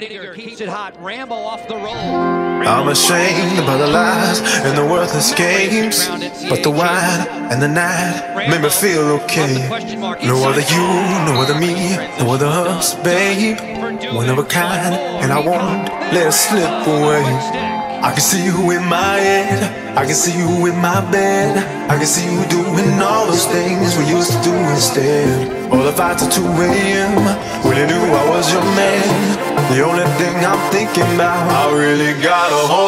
keeps it hot. Rambo off the roll. I'm ashamed by the lies and the worthless games. But the wine and the night made me feel okay. No other you, no other me, no other us, babe. One of a kind, and I won't let it slip away. I can see you in my head, I can see you in my bed. I can see you doing all those things we used to do instead. All the fights at 2 a.m. when you was your man. The only thing I'm thinking about, I really gotta hold.